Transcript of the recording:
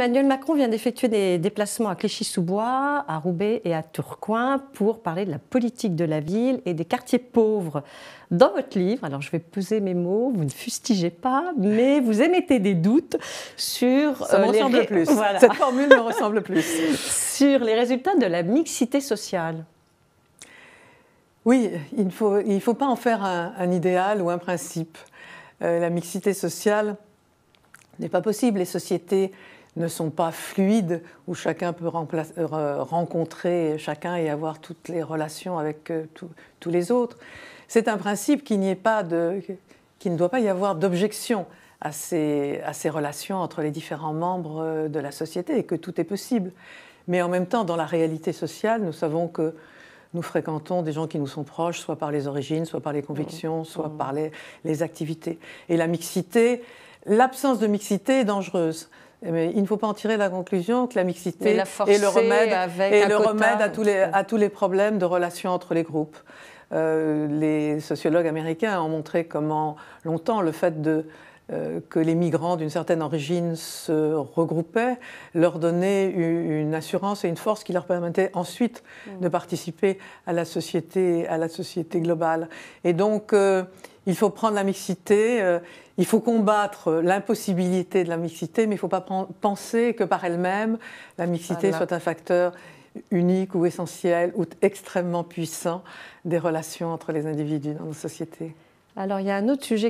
Emmanuel Macron vient d'effectuer des déplacements à Clichy-sous-Bois, à Roubaix et à Tourcoing pour parler de la politique de la ville et des quartiers pauvres. Dans votre livre, alors je vais peser mes mots, vous ne fustigez pas, mais vous émettez des doutes sur Ça me euh, les ressemble ré- plus. Voilà. Cette formule me ressemble plus. sur les résultats de la mixité sociale. Oui, il ne faut, il faut pas en faire un, un idéal ou un principe. Euh, la mixité sociale n'est pas possible. Les sociétés ne sont pas fluides où chacun peut euh, rencontrer chacun et avoir toutes les relations avec euh, tous- les autres. C'est un principe n'y pas de, qu'il ne doit pas y avoir d'objection à ces, à ces relations entre les différents membres euh, de la société et que tout est possible. Mais en même temps, dans la réalité sociale, nous savons que nous fréquentons des gens qui nous sont proches, soit par les origines, soit par les convictions, soit par les, les activités. Et la mixité, l'absence de mixité est dangereuse. Mais il ne faut pas en tirer la conclusion que la mixité la est le remède, le quota. à, tous les, à tous les problèmes de relations entre les groupes. Euh, les sociologues américains ont montré comment longtemps le fait de, que les migrants d'une certaine origine se regroupaient leur donnait une assurance et une force qui leur permettait ensuite de participer à la société, à la société globale. Et donc, euh, il faut prendre la mixité, euh, il faut combattre l'impossibilité de la mixité, mais il ne faut pas pen- penser que par elle-même, la mixité Voilà. soit un facteur unique ou essentiel ou extrêmement puissant des relations entre les individus dans nos sociétés. Alors il y a un autre sujet